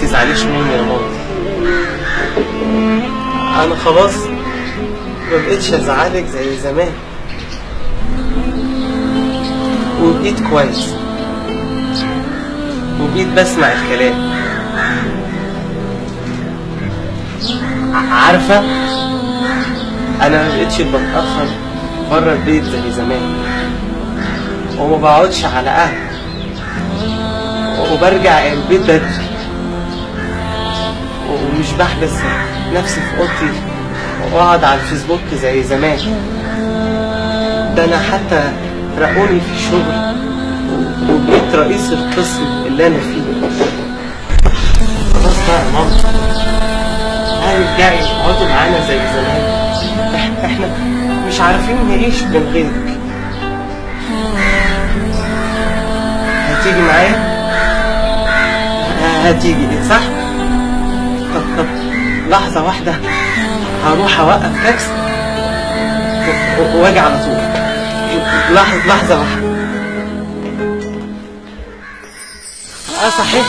تزعليش مني يا ماما؟ أنا خلاص ما بقتش أزعلك زي زمان. وبقيت كويس. وبقيت بسمع الكلام. عارفة؟ أنا ما بقتش بتأخر بره البيت زي زمان. وما بقعدش على قهوة. وبرجع البيت بدري ومش بحبس نفسي في اوضتي واقعد على الفيسبوك زي زمان. ده أنا حتى رقوني في الشغل و- وبقيت رئيس القسم اللي أنا فيه. خلاص بقى يا ماما هرجعي اقعدوا معانا زي زمان؟ إحنا مش عارفين نعيش من غيرك. هتيجي معايا؟ هتيجي صح؟ طب طب لحظة واحدة. هروح أوقف و- وأجي على طول. لحظة لحظة واحدة. آه صحيح